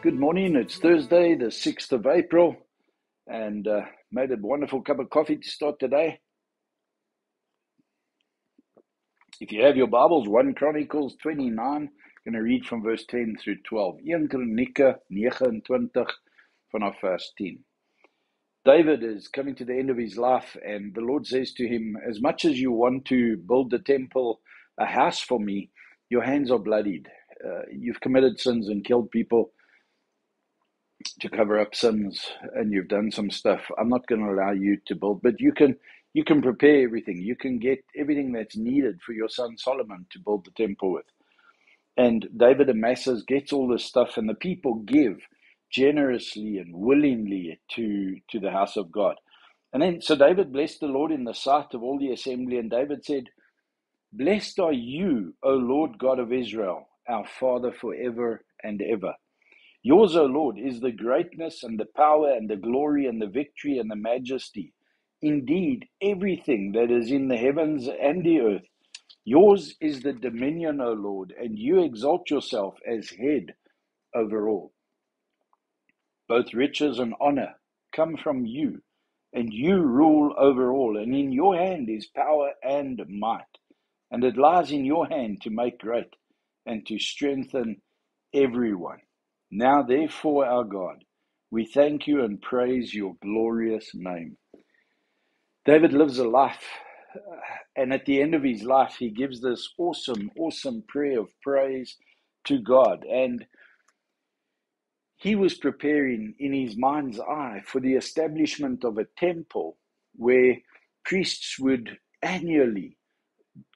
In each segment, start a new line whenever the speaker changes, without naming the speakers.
Good morning. It's Thursday, the 6th of April, and uh, made a wonderful cup of coffee to start today. If you have your Bibles, 1 Chronicles 29, I'm going to read from verse 10 through 12. 1 Kronieke 29 vanaf vers 10. David is coming to the end of his life, and the Lord says to him, As much as you want to build the temple, a house for me, your hands are bloodied. Uh, you've committed sins and killed people to cover up sins, and you've done some stuff. I'm not going to allow you to build, but you can you can prepare everything. You can get everything that's needed for your son Solomon to build the temple with. And David amasses, gets all this stuff, and the people give generously and willingly to to the house of God. And then so David blessed the Lord in the sight of all the assembly, and David said, Blessed are you, O Lord God of Israel, our Father forever and ever. Yours, O Lord, is the greatness and the power and the glory and the victory and the majesty. Indeed, everything that is in the heavens and the earth. Yours is the dominion, O Lord, and you exalt yourself as head over all. Both riches and honor come from you, and you rule over all, and in your hand is power and might, and it lies in your hand to make great and to strengthen everyone. Now, therefore, our God, we thank you and praise your glorious name. David lives a life, and at the end of his life, he gives this awesome, awesome prayer of praise to God. And he was preparing in his mind's eye for the establishment of a temple where priests would annually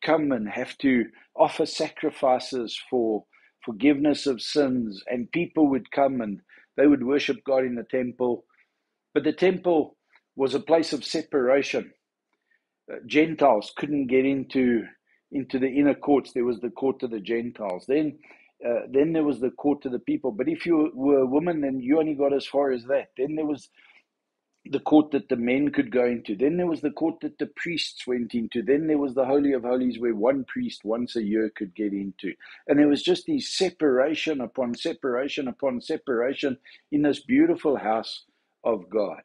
come and have to offer sacrifices for forgiveness of sins, and people would come and they would worship God in the temple. But the temple was a place of separation. Uh, Gentiles couldn't get into into the inner courts. There was the court of the Gentiles. Then uh, then there was the court to the people. But if you were a woman, then you only got as far as that. Then there was the court that the men could go into. Then there was the court that the priests went into. Then there was the Holy of Holies where one priest once a year could get into. And there was just these separation upon separation upon separation in this beautiful house of God.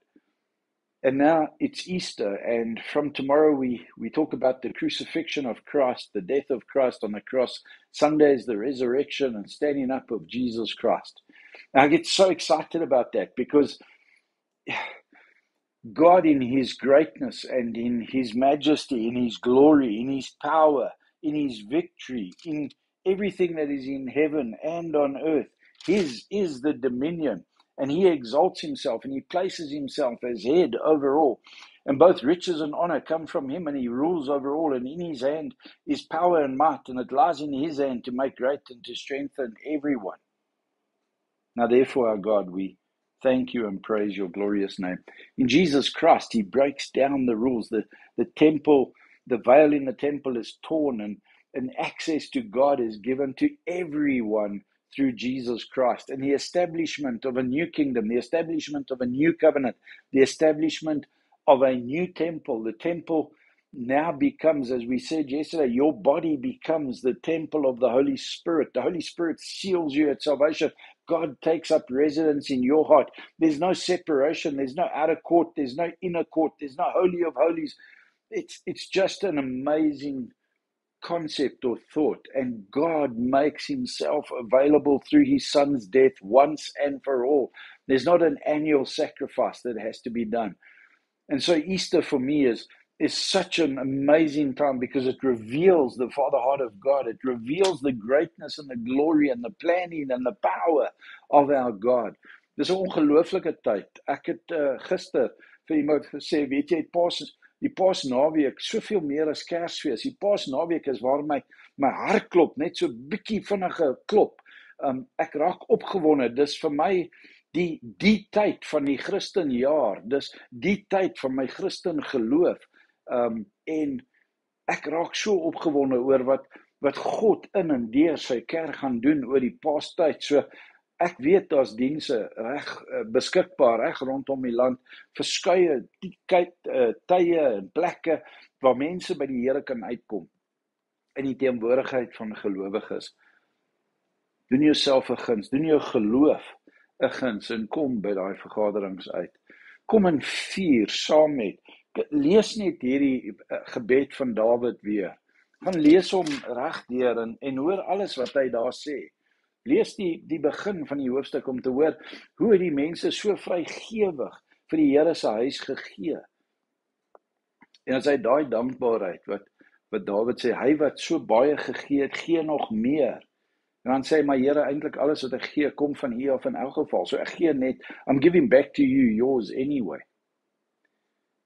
And now it's Easter, and from tomorrow we, we talk about the crucifixion of Christ, the death of Christ on the cross. Sunday is the resurrection and standing up of Jesus Christ. And I get so excited about that because God, in His greatness and in His majesty, in His glory, in His power, in His victory, in everything that is in heaven and on earth, His is the dominion and he exalts himself and he places himself as head over all. And both riches and honor come from him, and he rules over all. And in his hand is power and might, and it lies in his hand to make great and to strengthen everyone. Now, therefore, our God, we thank you and praise your glorious name. In Jesus Christ, he breaks down the rules. The, the temple, the veil in the temple is torn, and, and access to God is given to everyone through Jesus Christ and the establishment of a new kingdom, the establishment of a new covenant, the establishment of a new temple. The temple now becomes, as we said yesterday, your body becomes the temple of the Holy Spirit. The Holy Spirit seals you at salvation. God takes up residence in your heart. There's no separation. There's no outer court. There's no inner court. There's no holy of holies. It's it's just an amazing concept or thought, and God makes himself available through his son's death once and for all. There's not an annual sacrifice that has to be done. And so Easter for me is is such an amazing time because it reveals the Father heart of God. It reveals the greatness and the glory and the planning and the power of our God. 'n ongelooflike tyd. Ek het uh, iemand gesê, weet jy, pas die Paasnaweek soveel meer as Kersfees. Die Paasnaweek is waar my my hart klop net so bietjie vinnige klop. Um ek raak opgewonde. Dis vir my die die tyd van die Christenjaar. Dis die tyd van my Christen geloof. Um en ek raak so opgewonde oor wat wat God in en deur sy kerk gaan doen oor die Paastyd. So Ek weet daar's dienste reg uh, beskikbaar reg rondom die land, verskeie uh, tye en plekke waar mense by die Here kan uitkom in die teenwoordigheid van gelowiges. Doen jouself 'n guns, doen jou geloof 'n guns en kom by daai vergaderings uit. Kom en vier saam met lees net hierdie uh, gebed van Dawid weer. Gaan lees hom regdeur en en hoor alles wat hy daar sê. Lees die die begin van die hoofstuk om te hoor hoe die mense so vrygewig vir die Here se huis gegee. En as hy daai dankbaarheid wat wat Dawid sê, hy wat so baie gegee het, gee nog meer. En dan sê maar Here, eintlik alles wat ek gee kom van U af in elk geval. So ek gee net I'm giving back to you yours anyway.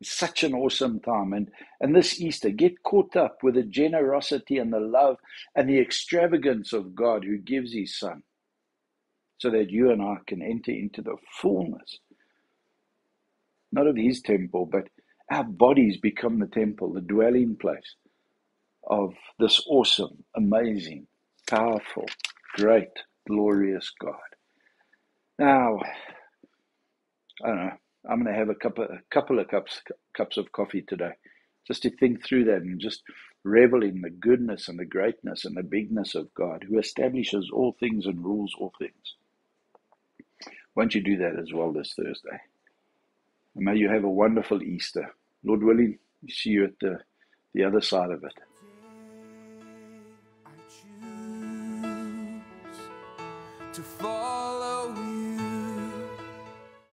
Such an awesome time. And, and this Easter, get caught up with the generosity and the love and the extravagance of God who gives his Son so that you and I can enter into the fullness, not of his temple, but our bodies become the temple, the dwelling place of this awesome, amazing, powerful, great, glorious God. Now, I don't know. I'm going to have a couple, a couple of cups, cups of coffee today, just to think through that and just revel in the goodness and the greatness and the bigness of God, who establishes all things and rules all things. Won't you do that as well this Thursday? And may you have a wonderful Easter. Lord willing, see you at the, the other side of it.
To fall.